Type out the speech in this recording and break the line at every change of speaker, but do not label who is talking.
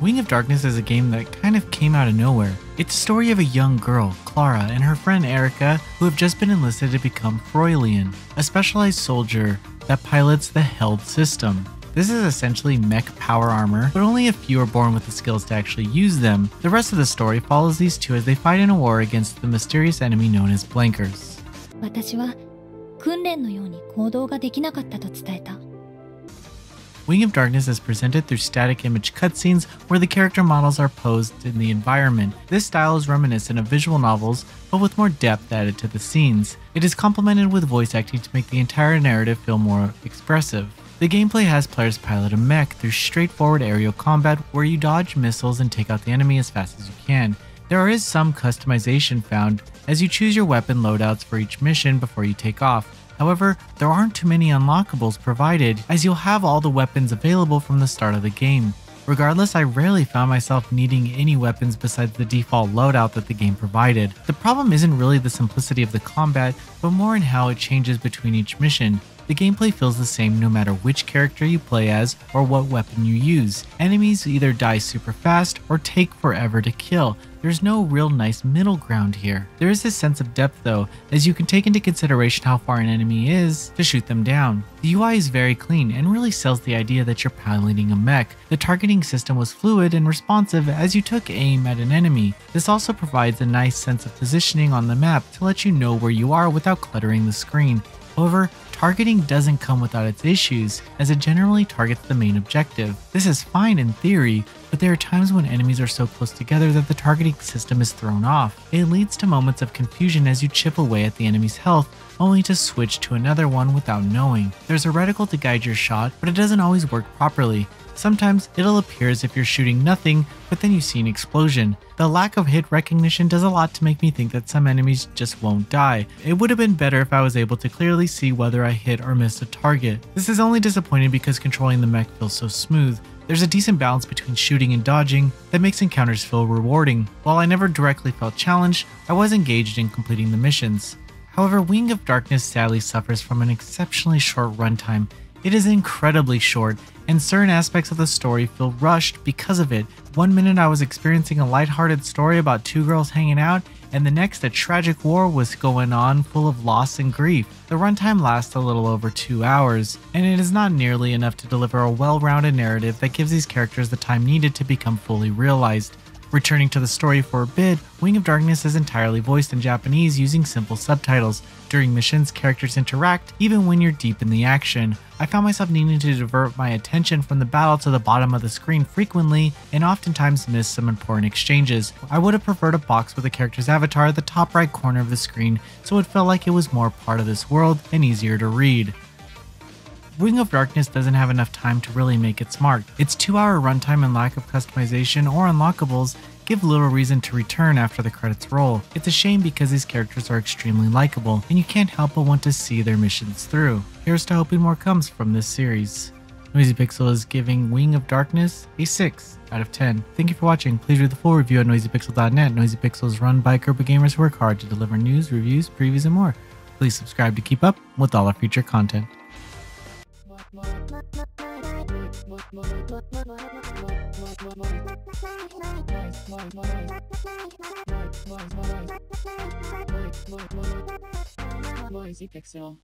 Wing of Darkness is a game that kind of came out of nowhere. It's the story of a young girl, Clara, and her friend Erica, who have just been enlisted to become Froylian, a specialized soldier that pilots the Held system. This is essentially mech power armor, but only a few are born with the skills to actually use them. The rest of the story follows these two as they fight in a war against the mysterious enemy known as Blankers.
私は訓練のように行動ができなかったと伝えた
Wing of Darkness is presented through static image cutscenes where the character models are posed in the environment. This style is reminiscent of visual novels, but with more depth added to the scenes. It is complemented with voice acting to make the entire narrative feel more expressive. The gameplay has players pilot a mech through straightforward aerial combat where you dodge missiles and take out the enemy as fast as you can. There is some customization found as you choose your weapon loadouts for each mission before you take off. However, there aren't too many unlockables provided as you'll have all the weapons available from the start of the game. Regardless, I rarely found myself needing any weapons besides the default loadout that the game provided. The problem isn't really the simplicity of the combat, but more in how it changes between each mission. The gameplay feels the same no matter which character you play as or what weapon you use. Enemies either die super fast or take forever to kill. There's no real nice middle ground here. There is a sense of depth though, as you can take into consideration how far an enemy is to shoot them down. The UI is very clean and really sells the idea that you're piloting a mech. The targeting system was fluid and responsive as you took aim at an enemy. This also provides a nice sense of positioning on the map to let you know where you are without cluttering the screen. However, targeting doesn't come without its issues, as it generally targets the main objective. This is fine in theory, but there are times when enemies are so close together that the targeting system is thrown off. It leads to moments of confusion as you chip away at the enemy's health, only to switch to another one without knowing. There's a reticle to guide your shot, but it doesn't always work properly. Sometimes it'll appear as if you're shooting nothing, but then you see an explosion. The lack of hit recognition does a lot to make me think that some enemies just won't die. It would have been better if I was able to clearly see whether I hit or missed a target. This is only disappointing because controlling the mech feels so smooth. There's a decent balance between shooting and dodging that makes encounters feel rewarding. While I never directly felt challenged, I was engaged in completing the missions. However, Wing of Darkness sadly suffers from an exceptionally short runtime. It is incredibly short, and certain aspects of the story feel rushed because of it. One minute I was experiencing a lighthearted story about two girls hanging out, and the next a tragic war was going on full of loss and grief. The runtime lasts a little over two hours, and it is not nearly enough to deliver a well-rounded narrative that gives these characters the time needed to become fully realized. Returning to the story for a bit, Wing of Darkness is entirely voiced in Japanese using simple subtitles. During missions, characters interact even when you're deep in the action. I found myself needing to divert my attention from the battle to the bottom of the screen frequently and oftentimes missed some important exchanges. I would have preferred a box with the character's avatar at the top right corner of the screen so it felt like it was more part of this world and easier to read. Wing of Darkness doesn't have enough time to really make its mark. Its 2 hour runtime and lack of customization or unlockables give little reason to return after the credits roll. It's a shame because these characters are extremely likable, and you can't help but want to see their missions through. Here's to hoping more comes from this series. Noisy Pixel is giving Wing of Darkness a 6 out of 10. Thank you for watching. Please read the full review at noisypixel.net. Noisy Pixel is run by a group of gamers who work hard to deliver news, reviews, previews, and more. Please subscribe to keep up with all our future content.
Noisy Pixel.